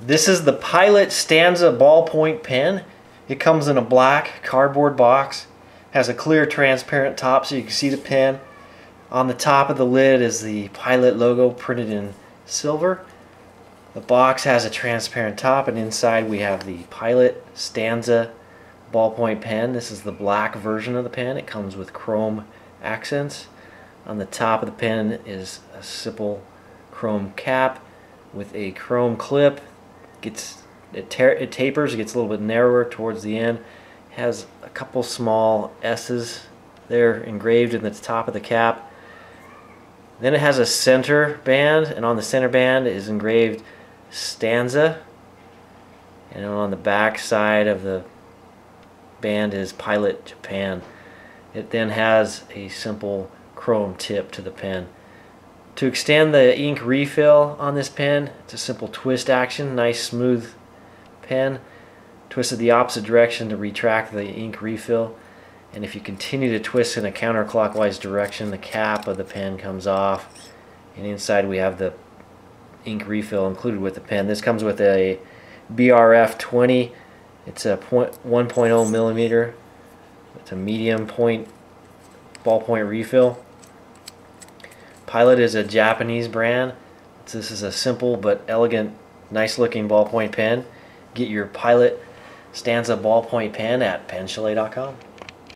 This is the Pilot Stanza ballpoint pen. It comes in a black cardboard box, has a clear transparent top so you can see the pen. On the top of the lid is the Pilot logo printed in silver. The box has a transparent top and inside we have the Pilot Stanza ballpoint pen. This is the black version of the pen. It comes with chrome accents. On the top of the pen is a simple chrome cap with a chrome clip gets it, it tapers, it gets a little bit narrower towards the end. It has a couple small S's there engraved in the top of the cap. Then it has a center band, and on the center band is engraved stanza. And on the back side of the band is Pilot Japan. It then has a simple chrome tip to the pen. To extend the ink refill on this pen, it's a simple twist action, nice smooth pen. Twist it the opposite direction to retract the ink refill. And if you continue to twist in a counterclockwise direction, the cap of the pen comes off. And inside we have the ink refill included with the pen. This comes with a BRF 20. It's a 1.0 millimeter. It's a medium point ballpoint refill. Pilot is a Japanese brand. This is a simple but elegant, nice looking ballpoint pen. Get your Pilot Stanza ballpoint pen at penchalet.com.